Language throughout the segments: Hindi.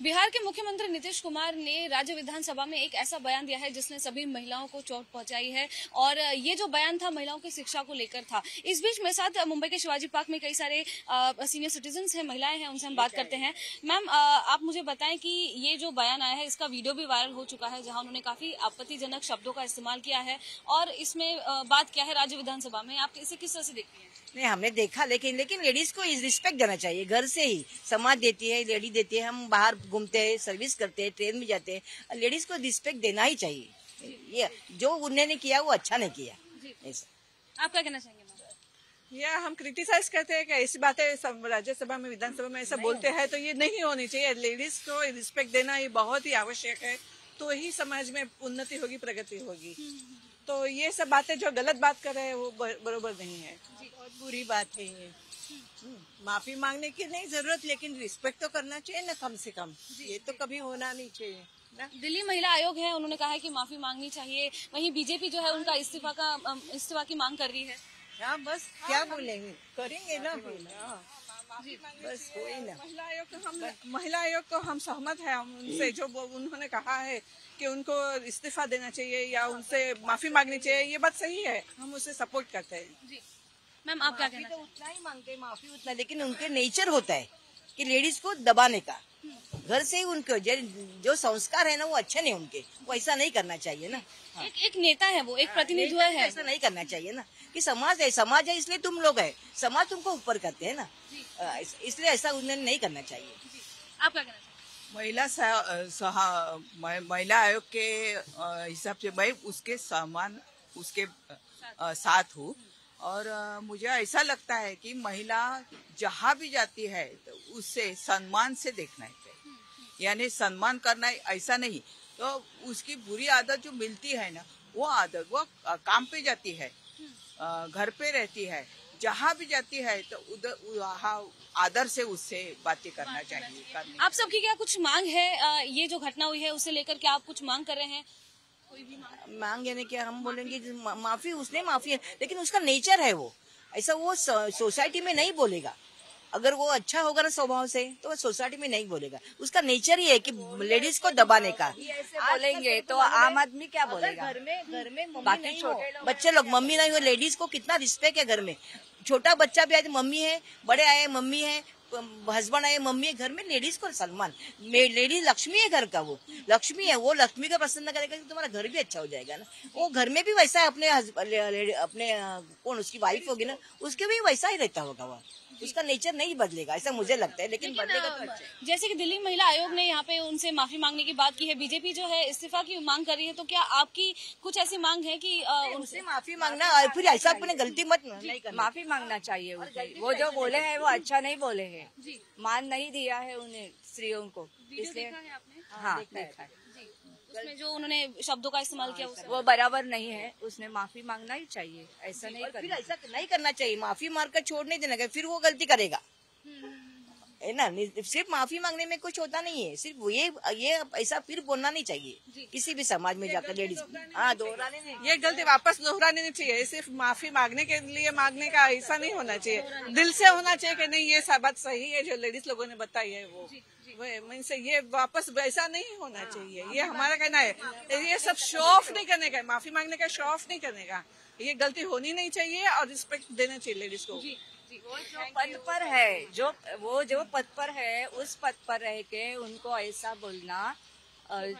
बिहार के मुख्यमंत्री नीतीश कुमार ने राज्य विधानसभा में एक ऐसा बयान दिया है जिसने सभी महिलाओं को चोट पहुंचाई है और ये जो बयान था महिलाओं की शिक्षा को लेकर था। इस बीच मेरे साथ मुंबई के शिवाजी पार्क में कई सारे सीनियर सिटीजन हैं, महिलाएँ हैं, उनसे हम बात करते हैं। मैम आप मुझे बताएँ कि ये जो बयान आया है, इसका वीडियो भी वायरल हो चुका है, जहाँ उन्होंने काफ़ी आपत्तिजनक शब्दों का इस्तेमाल किया है और इसमें बात क्या है राज्य विधानसभा में? आप इसे किस तरह से देखती हैं? नहीं, हमने देखा, लेकिन लेकिन लेडीज़ को रिस्पेक्ट देना चाहिए। घर से ही समाज देती है लेडी देती है, हम बाहर घूमते हैं सर्विस करते हैं ट्रेन में जाते हैं लेडीज़ को रिस्पेक्ट देना ही चाहिए। ये जो उन्होंने किया वो अच्छा नहीं किया। आप क्या कहना चाहेंगे या हम क्रिटिसाइज करते हैं कि ऐसी बातें राज्यसभा में विधानसभा में ऐसा बोलते हैं तो ये नहीं होनी चाहिए। लेडीज़ को रिस्पेक्ट देना ये बहुत ही आवश्यक है। तो ही समाज में उन्नति होगी प्रगति होगी। हम्म, हम्म। तो ये सब बातें जो गलत बात कर रहे हैं वो बरोबर नहीं है। बहुत बुरी बात है ये। हम्म, माफ़ी मांगने की नहीं ज़रूरत लेकिन रिस्पेक्ट तो करना चाहिए ना कम से कम। ये तो कभी होना नहीं चाहिए दिल्ली महिला आयोग है उन्होंने कहा है कि माफ़ी मांगनी चाहिए। वहीं बीजेपी जो है उनका इस्तीफा का इस्तीफा की मांग कर रही है। हाँ बस क्या बोलेंगे? करेंगे ना। बस कोई ना। महिला आयोग को हम महिला आयोग को हम सहमत है उनसे जो उन्होंने कहा है कि उनको इस्तीफा देना चाहिए या उनसे माफ़ी मांगनी चाहिए ये बात सही है। हम उसे सपोर्ट करते हैं। मैम आप क्या कहना तो उतना ही मांगते माफ़ी उतना लेकिन उनके नेचर होता है कि लेडीज़ को दबाने का। घर से ही उनके जो संस्कार है ना वो अच्छे नहीं उनके। वो ऐसा नहीं करना चाहिए ना। हाँ। एक एक नेता है वो एक हाँ, प्रतिनिधि है। ऐसा नहीं करना चाहिए ना कि समाज है समाज है इसलिए तुम लोग है। समाज तुमको ऊपर करते है ना। इसलिए ऐसा उन्हें नहीं करना चाहिए। आप क्या कहना महिला महिला आयोग के हिसाब से मैं उसके सामान उसके साथ हूँ। और मुझे ऐसा लगता है कि महिला जहाँ भी जाती है तो उससे सम्मान से देखना चाहिए यानी सम्मान करना ऐसा नहीं। तो उसकी बुरी आदत जो मिलती है ना वो आदत वो काम पे जाती है घर पे रहती है जहाँ भी जाती है तो उधर वहाँ आदर से उससे बातें करना चाहिए आप सबकी क्या कुछ मांग है ये जो घटना हुई है उसे लेकर क्या आप कुछ मांग कर रहे हैं? कोई भी मांग? यानी क्या हम बोलेंगे माफ़ी उसने माफ़ी है लेकिन उसका नेचर है वो। ऐसा वो सोसाइटी में नहीं बोलेगा। अगर वो अच्छा होगा ना स्वभाव से तो वो सोसाइटी में नहीं बोलेगा। उसका नेचर ही है कि लेडीज़ को दबाने का। बोलेंगे तो आम आदमी क्या बोलेगा? घर में घर में मम्मी नहीं बच्चे लोग मम्मी नहीं हो लेडीज़ को कितना रिस्पेक्ट है घर में। छोटा बच्चा भी आए तो मम्मी है बड़े आए मम्मी है हस्बैंड आए मम्मी है घर में लेडीज़ को सलमान लेडीज़ लक्ष्मी है घर का वो। लक्ष्मी है वो लक्ष्मी का पसंद न करेगा तो तुम्हारा घर भी अच्छा हो जाएगा ना। वो घर में भी वैसा है अपने अपने कौन उसकी वाइफ होगी ना उसके भी वैसा ही रहता होगा वो। उसका नेचर नहीं बदलेगा ऐसा मुझे लगता है लेकिन बदलेगा तो अच्छा जैसे कि दिल्ली महिला आयोग ने यहाँ पे उनसे माफ़ी मांगने की बात की है बीजेपी जो है इस्तीफा की मांग कर रही है तो क्या आपकी कुछ ऐसी मांग है की उनसे? माफ़ी मांगना और फिर ऐसा अपने गलती मत नहीं माफ़ी मांगना चाहिए वो जो बोले है वो अच्छा नहीं बोले है। मान नहीं दिया है उन्हें स्त्रियों को इसलिए हाँ। देखा है। उसमें जो उन्होंने शब्दों का इस्तेमाल किया वो बराबर नहीं है। उसने माफ़ी मांगना ही चाहिए। ऐसा नहीं ऐसा नहीं करना चाहिए। माफ़ी मार कर छोड़ नहीं देना फिर वो गलती करेगा। है ना? सिर्फ़ माफ़ी मांगने में कुछ होता नहीं है। सिर्फ़ ये ये ऐसा फिर बोलना नहीं चाहिए। किसी भी समाज में जाकर लेडीज़ हाँ दोहराने नहीं ये गलती वापस दोहराने नहीं चाहिए। सिर्फ़ माफ़ी मांगने के लिए मांगने का ऐसा नहीं होना चाहिए। दिल से होना चाहिए कि नहीं ये बात सही है जो लेडीज़ लोगों ने बताई है वो। से ये वापस वैसा नहीं होना चाहिए। ये हमारा कहना है। ये सब शो ऑफ़ नहीं करने का माफ़ी मांगने का शो ऑफ़ नहीं करने का। ये गलती होनी नहीं चाहिए और रिस्पेक्ट देना चाहिए लेडीज़ को। वो जो पद पर है जो वो जो पद पर है उस पद पर रह के उनको ऐसा बोलना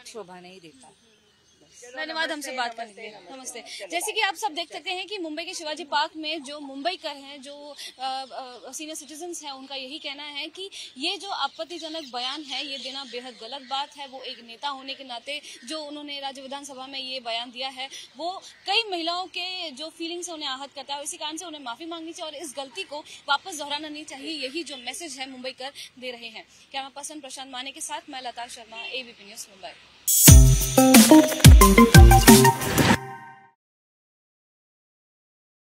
शोभा नहीं देता। धन्यवाद हमसे बात करने के लिए। नमस्ते। जैसे कि आप सब देख सकते हैं कि मुंबई के शिवाजी पार्क में जो मुंबई कर हैं जो सीनियर सिटीजन हैं उनका यही कहना है कि ये जो आपत्तिजनक बयान है ये देना बेहद गलत बात है। वो एक नेता होने के नाते जो उन्होंने राज्य विधानसभा में ये बयान दिया है वो कई महिलाओं के जो फीलिंग्स उन्हें आहत करता है इसी कारण से उन्हें माफ़ी मांगनी चाहिए और इस गलती को वापस दोहराना नहीं चाहिए यही जो मैसेज है मुंबई कर दे रहे हैं। कैमरा पर्सन प्रशांत माने के साथ मैं लता शर्मा एबीपी न्यूज़ मुंबई।